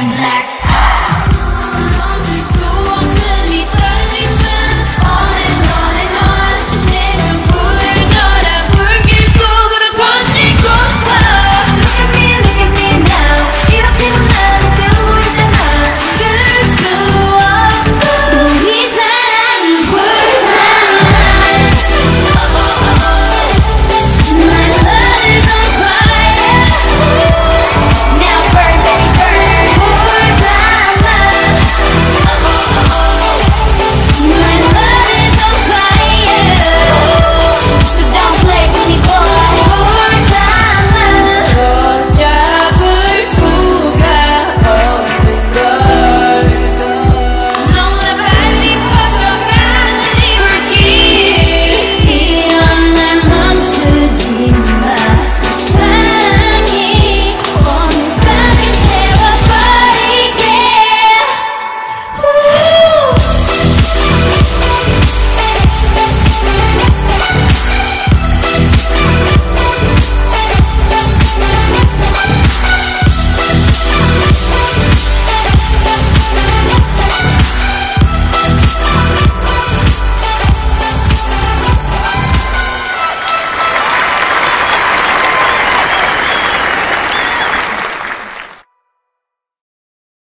I'm black.